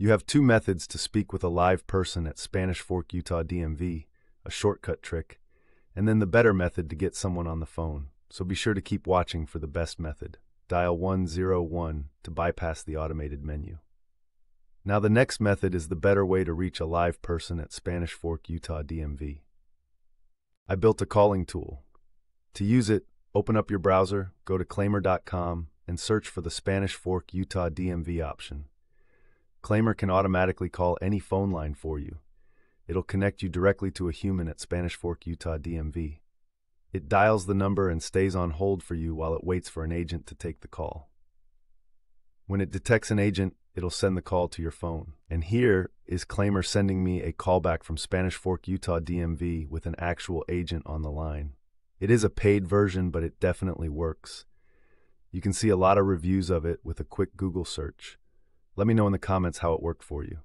You have two methods to speak with a live person at Spanish Fork, Utah DMV, a shortcut trick, and then the better method to get someone on the phone. So be sure to keep watching for the best method. Dial 101 to bypass the automated menu. Now, the next method is the better way to reach a live person at Spanish Fork, Utah DMV. I built a calling tool. To use it, open up your browser, go to claimyr.com, and search for the Spanish Fork, Utah DMV option. Claimyr can automatically call any phone line for you. It'll connect you directly to a human at Spanish Fork, Utah DMV. It dials the number and stays on hold for you while it waits for an agent to take the call. When it detects an agent, it'll send the call to your phone. And here is Claimyr sending me a callback from Spanish Fork, Utah DMV with an actual agent on the line. It is a paid version, but it definitely works. You can see a lot of reviews of it with a quick Google search. Let me know in the comments how it worked for you.